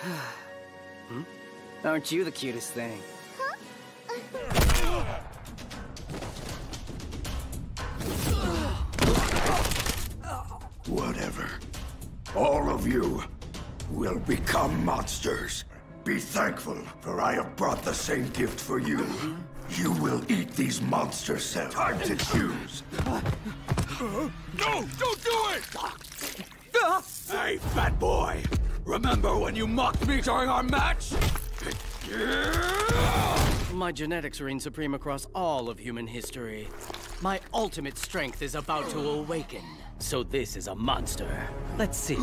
hmm? Aren't you the cutest thing? Whatever. All of you will become monsters. Be thankful, for I have brought the same gift for you. You will eat these monster cells. Time to choose. No! Don't do it! Remember when you mocked me during our match? My genetics reign supreme across all of human history. My ultimate strength is about to awaken. So this is a monster. Let's see.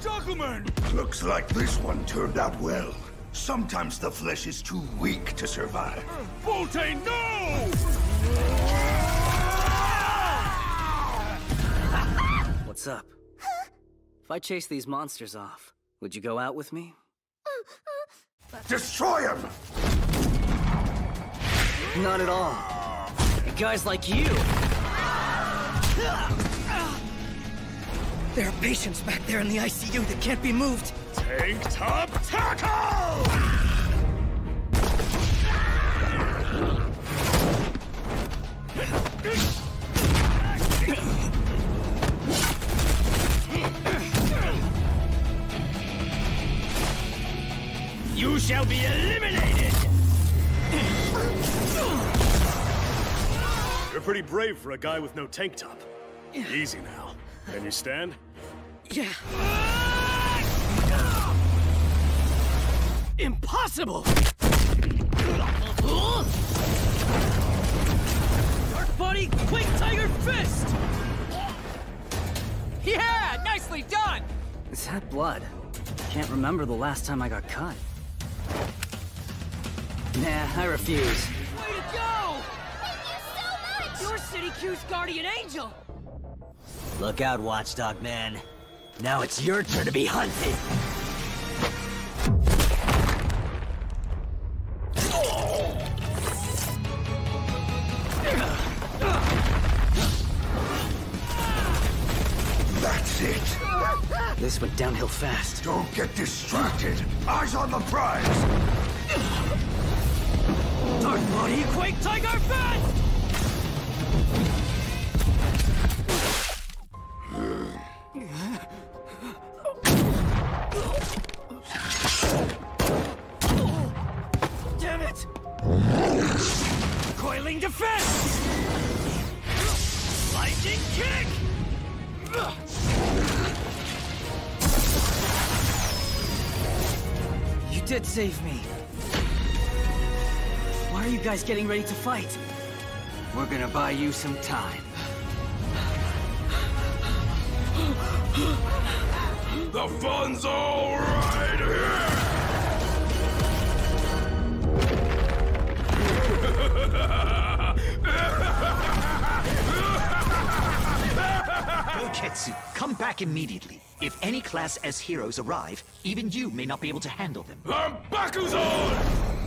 Gentlemen! Looks like this one turned out well. Sometimes the flesh is too weak to survive. Boltane, no! What's up? If I chase these monsters off, would you go out with me? Destroy him! Not at all. Guys like you! There are patients back there in the ICU that can't be moved. Tank top tackle! You shall be eliminated! You're pretty brave for a guy with no tank top. Easy now. Can you stand? Yeah. Impossible! Dark Body Quick Tiger Fist! Yeah! Nicely done! Is that blood? Can't remember the last time I got cut. Nah, I refuse. Way to go! Thank you so much! You're City Q's guardian angel! Look out, Watchdog Man. Now it's your turn to be hunted. That's it. This went downhill fast. Don't get distracted. Eyes on the prize. Dark Body Quake Tiger Fist! Damn it! Coiling defense! Lightning kick! You did save me. Why are you guys getting ready to fight? We're gonna buy you some time. The fun's all right here! Ketsu, come back immediately. If any Class S heroes arrive, even you may not be able to handle them. I'm Bakuzan!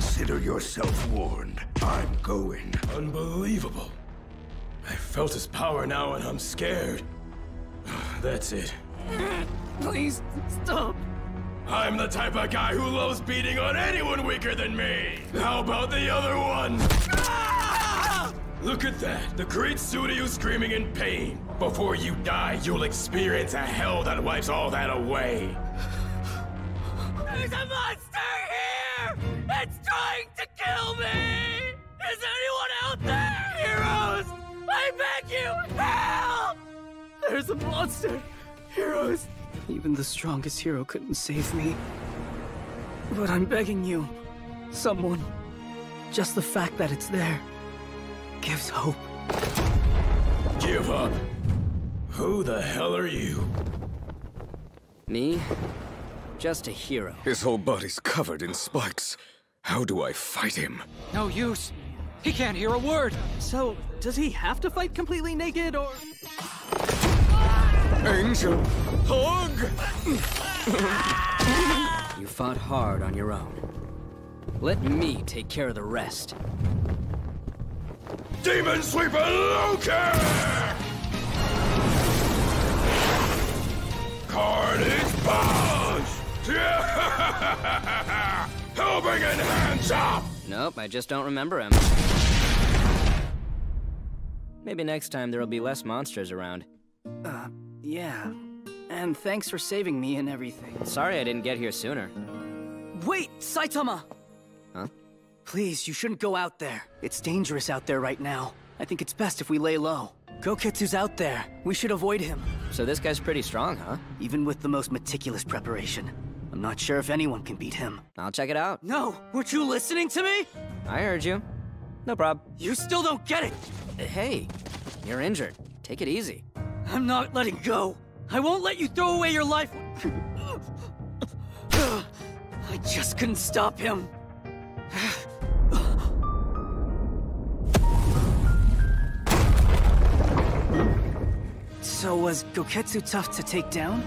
Consider yourself warned. I'm going. Unbelievable. I felt his power now and I'm scared. That's it. Please, stop. I'm the type of guy who loves beating on anyone weaker than me. How about the other one? Ah! Look at that. The great Suiryu screaming in pain. Before you die, you'll experience a hell that wipes all that away. There's a monster There's a monster! Heroes! Even the strongest hero couldn't save me. But I'm begging you, someone, just the fact that it's there gives hope. Give up. Who the hell are you? Me? Just a hero. His whole body's covered in spikes. How do I fight him? No use. He can't hear a word. So, does he have to fight completely naked, or...? angel hug! you fought hard on your own. Let me take care of the rest. Demon Sweeper Loki! Carnage Boss! Helping and hands up! Nope, I just don't remember him. Maybe next time there'll be less monsters around. Uh yeah. And thanks for saving me and everything. Sorry I didn't get here sooner. Wait, Saitama! Huh? Please, you shouldn't go out there. It's dangerous out there right now. I think it's best if we lay low. Goketsu's out there. We should avoid him. So this guy's pretty strong, huh? Even with the most meticulous preparation. I'm not sure if anyone can beat him. I'll check it out. No! Weren't you listening to me? I heard you. No prob. You still don't get it! Hey, you're injured. Take it easy. I'm not letting go. I won't let you throw away your life. I just couldn't stop him. So was Goketsu tough to take down?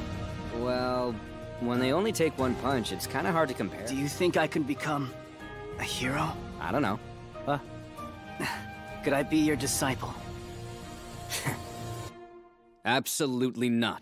Well, when they only take one punch, it's kind of hard to compare. Do you think I can become a hero? I don't know. Uh, Could I be your disciple? Absolutely not.